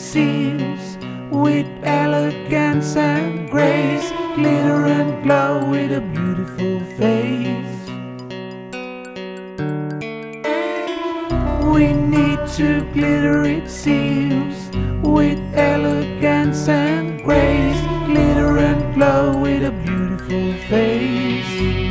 seems with elegance and grace, glitter and glow with a beautiful face. We need to glitter, it seems, with elegance and grace, glitter and glow with a beautiful face.